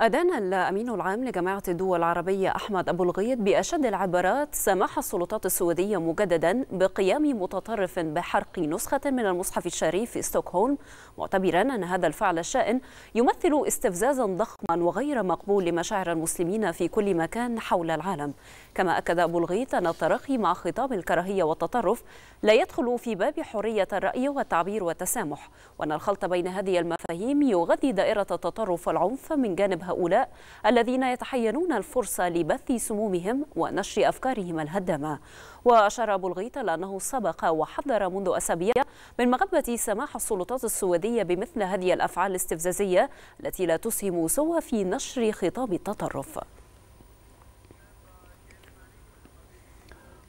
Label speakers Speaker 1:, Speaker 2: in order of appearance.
Speaker 1: أدان الأمين العام لجماعة الدول العربية أحمد أبو الغيط بأشد العبارات سماح السلطات السويدية مجددا بقيام متطرف بحرق نسخة من المصحف الشريف في ستوكهولم. معتبرا أن هذا الفعل الشائن يمثل استفزازا ضخما وغير مقبول لمشاعر المسلمين في كل مكان حول العالم. كما أكد أبو الغيط أن الترقي مع خطاب الكراهية والتطرف لا يدخل في باب حرية الرأي والتعبير والتسامح وأن الخلط بين هذه المفاهيم يغذي دائرة التطرف والعنف من جانب هؤلاء الذين يتحينون الفرصة لبث سمومهم ونشر أفكارهم الهدامة. وأشار أبو الغيط لأنه سبق وحذر منذ أسابيع من مغبة سماح السلطات السويدية بمثل هذه الأفعال الاستفزازية التي لا تسهم سوى في نشر خطاب التطرف.